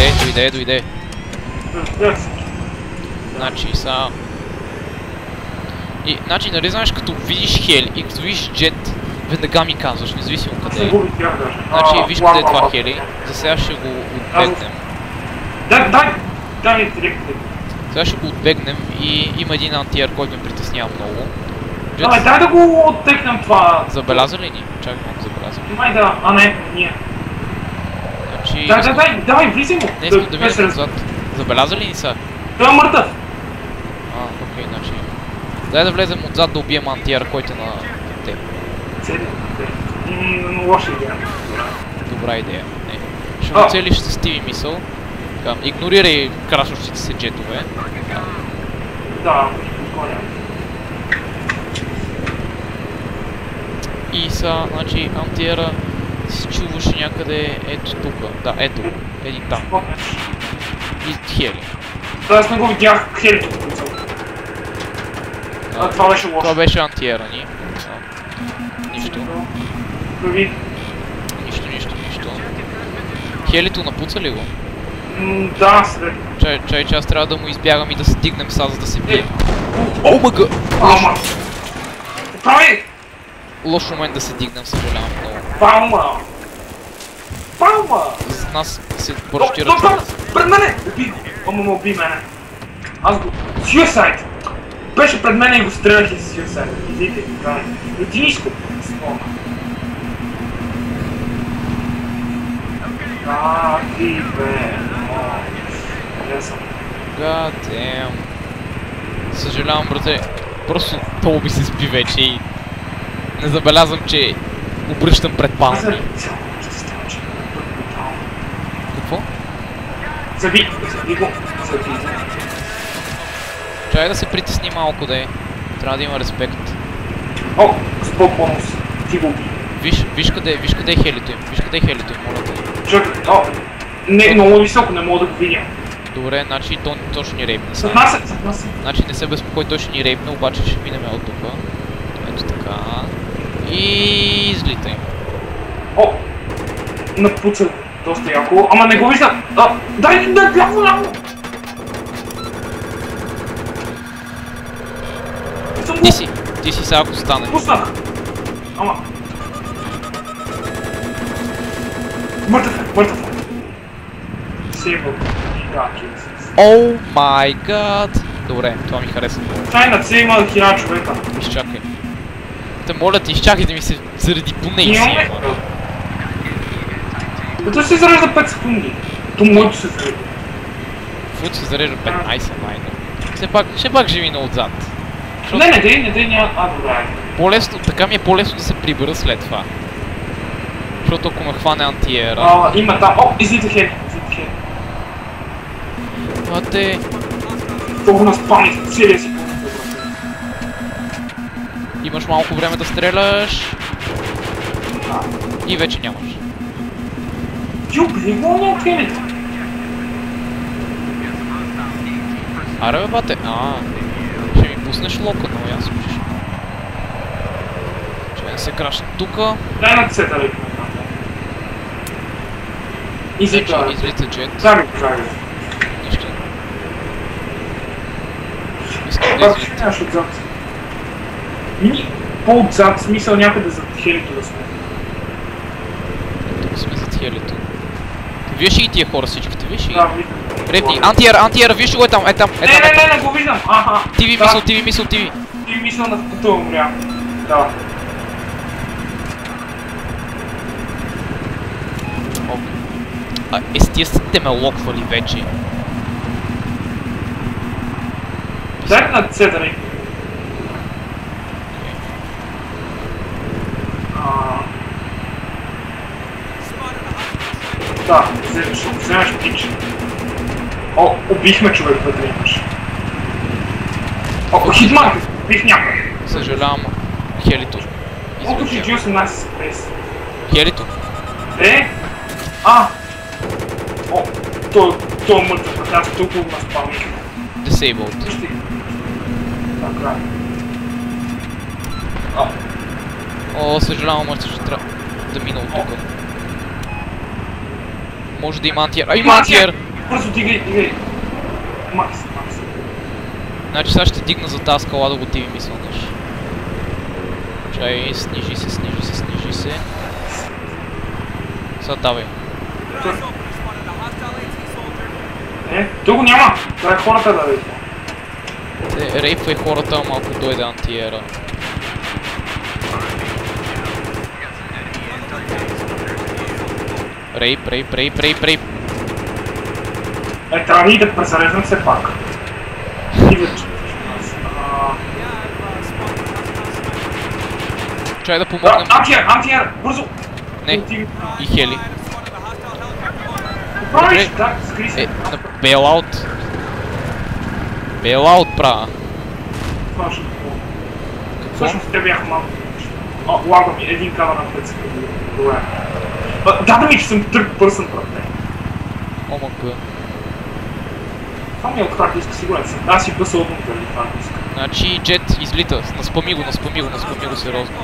Дойде, дойде, дойде. Значи са... И, значи, нали знаеш, като видиш хели и като видиш джет, веднага ми казваш, независимо къде е. Значи, виж къде е това хели. За сега ще го отбегнем. Дай, дай, дай ми директно. Сега ще го отбегнем и има един антиер, който ме притеснява много. Джет, дай да го оттекнем това. забеляза ли ни? Чакай малко, забеляза? Май да, а не, ние. Значи... Дай, дай, дай, давай, влизай му. Не искам да без видя раз- отзад. Забеляза ли са? Той е мъртъв. А, окей, значи... Дай да влезем отзад да убием антиер, който е на теб. Цели. Лоша идея. Добра идея. Не. Ще го целиш с Стиви мисъл. Така, игнорирай крашващите се джетове. Да, коня. И са, значи, антиера се чуваше някъде ето тук. Да, ето. Един там. И хели. Да, аз не го видях хелито по. А, това беше лошо. Това беше антиера ни. А, Нищо. Прави. Нищо, нищо, нищо. Хелито напуца ли го? Да, след. Чай, чай, че аз трябва да му избягам и да се дигнем са, за да се Е, бием. О, мъга! Ама. Прави! Лош момент да се дигнем, съжалявам. Палма! Палма! За нас се Стоп, борщира стоп! Пред мене! Уби го! Ама ме уби мене. Аз го... Suicide! Беше пред мене и го стрелях и с Suicide. Идите, ти ниско. Стоп. А, ти бе. Не съм. God damn. Съжалявам, брате. Просто ми се спи вече и не забелязвам, че обръщам пред пана е. Какво? Заби, заби го, заби го. Чай да се притесни малко да е. Трябва да има респект. О, спок бонус. Ти го уби. Виж, виж къде, виж къде е хелито им. Виж къде е хелито им, моля те. Чакай, о, не, много високо, не мога да го видя. Добре, значи то, то ще ни рейпне. Зад нас е, зад нас е. Значи не се безпокой, той ще ни рейпне, обаче ще минем от тук. Ето така. И излитай. О, напуца доста яко, ама не го виждам. А, дай, дай, ляво, ляво. Ти си, ти си сега ако стане. пуснах. Ама. Мъртъв е, мъртъв е. Да, Jesus. О май гад! Добре, това ми хареса. Тайна цел има хиляда човека. Изчакай. Те моля ти, изчакай да ми се заради поне и си. Като се зарежда 5 секунди. То моето се зарежда. Фут се зарежда 15 майно. Все пак, все пак ще мина отзад. Защото Не, не, дей, не, дей, няма. А, добре. по-лесно, така ми е по-лесно да се прибера след това. Защото ако ме хване антиера... А, има там. О, излита хели. Излита хели. Това те... Толкова нас памет, целия си. Имаш малко време да стреляш и вече нямаш. Ти убили го на от хелите. Аре бе, бате. А, ще ми пуснеш лока, но ясно ще. Ще да се крашна тука. Дай на цета ли. Излита. Вече излита джет. Заби, заби. Нищо. Искам да Пак ще излита. нямаш отзад. Мини по-отзад, смисъл някъде зад хелито да сме. Тук сме зад хелито. Виж и тия хора всичките, виж и... Да, виждам. Репни, антиер, антиер, виж го е там, е там, е Не, там, е не, там. не, не го виждам. Аха. Тиви Да. мисъл, тиви мисъл, тиви. Ти мисъл на като умря. Да. А, естествено те ме локвали вече. Дай на цета ли. Да, ще вземеш пич. О, убихме човек вътре имаш. О, хитмарк! Бих някой. Съжалявам, хелито. Колко Извиня. си 18 спрес? Хелито. Е? А! О, той, той е мъртъв, аз толкова го наспавих. Disabled. Вижте. Така. О, съжалявам, обаче ще трябва да мина от тук. Може да има антиер. А, има антиер! бързо дигай, дигай. Макс, Макс. Значи сега ще дигна за тази скала да го ти ми сълнеш. Чай, снижи се, снижи се, снижи се. Сега давай. Е, тук го няма. Това е хората да видите. Те, рейпвай хората, малко дойде антиера. Рейп, рейп, рейп, рейп, рейп. Е, трябва и да презареждам все пак. Чай да помогнем. антиер, антиер, бързо! Не, и Хели. Правиш? Да, скри се. Е, бейлаут. Бейлаут Какво? Всъщност те бяха малко. Лага ми, един кадър напред се. Добре. Да, да ми, че съм търг пърсън, брате. ОМГ. Това ми е от хакерски сигурен съм. Аз си бъса от дали това не. Значи Джет излита. Наспами го, наспами го, наспами го сериозно.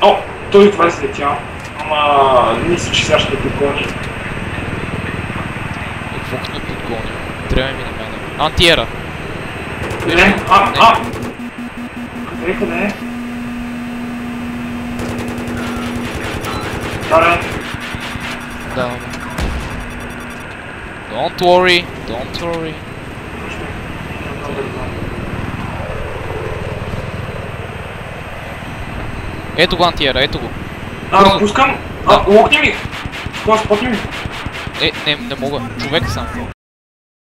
О, той това е слетял. Ама, мисля, че сега ще те гони. Какво ни подгоня? Трябва ми на мене. Антиера. Не, а, а! Къде, къде е? Даре, Да. Don't worry, don't worry. Ето го антиера, ето го. а, пускам. А, локни ми! Какво спотни ми? Е, не, не мога. Човек съм.